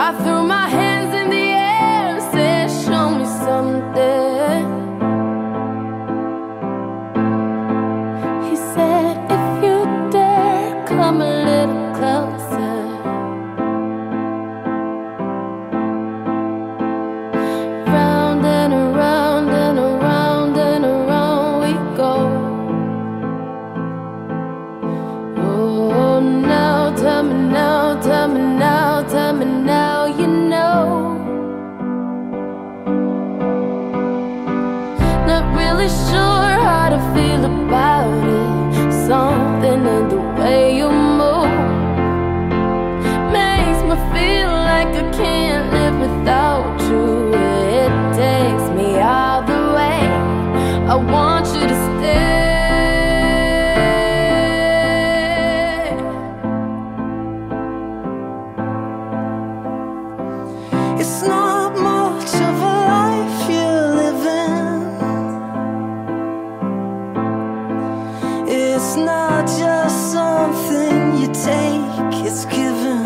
I threw my hands in the air and said, Show me something. He said, sure how to feel about it. Something in the way you move makes me feel like I can't live without you. It takes me all the way. I want you to stay. It's not not just something you take, it's given.